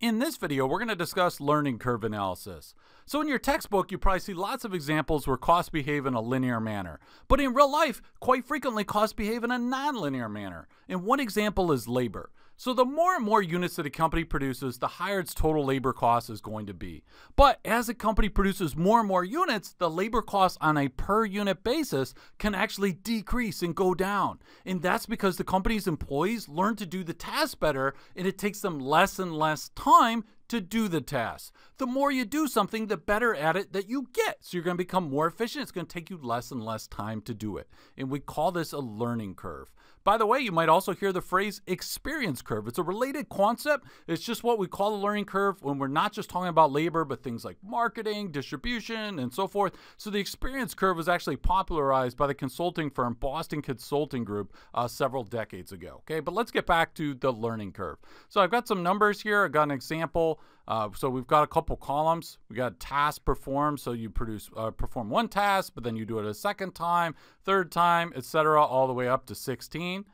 In this video, we're going to discuss learning curve analysis. So in your textbook, you probably see lots of examples where costs behave in a linear manner. But in real life, quite frequently, costs behave in a nonlinear manner. And one example is labor. So the more and more units that a company produces, the higher its total labor cost is going to be. But as a company produces more and more units, the labor cost on a per unit basis can actually decrease and go down. And that's because the company's employees learn to do the task better and it takes them less and less time to do the task. The more you do something, the better at it that you get. So you're going to become more efficient. It's going to take you less and less time to do it. And we call this a learning curve. By the way, you might also hear the phrase experience curve. It's a related concept. It's just what we call a learning curve when we're not just talking about labor, but things like marketing, distribution, and so forth. So the experience curve was actually popularized by the consulting firm Boston Consulting Group uh, several decades ago. Okay, but let's get back to the learning curve. So I've got some numbers here. I've got an example. Uh, so we've got a couple columns. We got task performed. So you produce uh, perform one task, but then you do it a second time, third time, etc., all the way up to 16.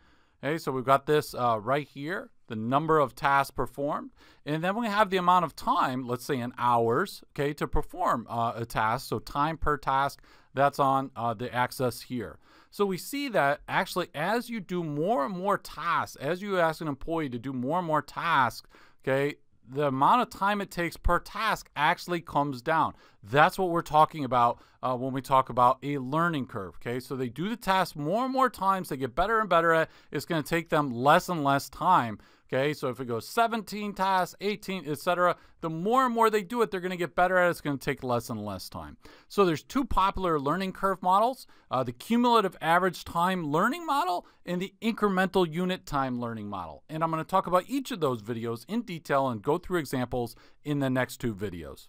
Okay, so we've got this uh, right here, the number of tasks performed, and then we have the amount of time, let's say in hours, okay, to perform uh, a task. So time per task, that's on uh, the axis here. So we see that actually as you do more and more tasks, as you ask an employee to do more and more tasks, okay, the amount of time it takes per task actually comes down. That's what we're talking about uh, when we talk about a learning curve. Okay, so they do the task more and more times, they get better and better at. It. It's going to take them less and less time Okay, so if it goes 17 tasks, 18, etc., the more and more they do it, they're going to get better at it. It's going to take less and less time. So there's two popular learning curve models, uh, the cumulative average time learning model and the incremental unit time learning model. And I'm going to talk about each of those videos in detail and go through examples in the next two videos.